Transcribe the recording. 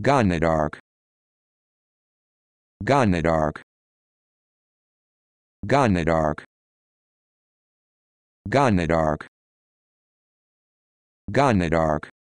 Gonadark Gonadark Gonadark Gonadark Gonadark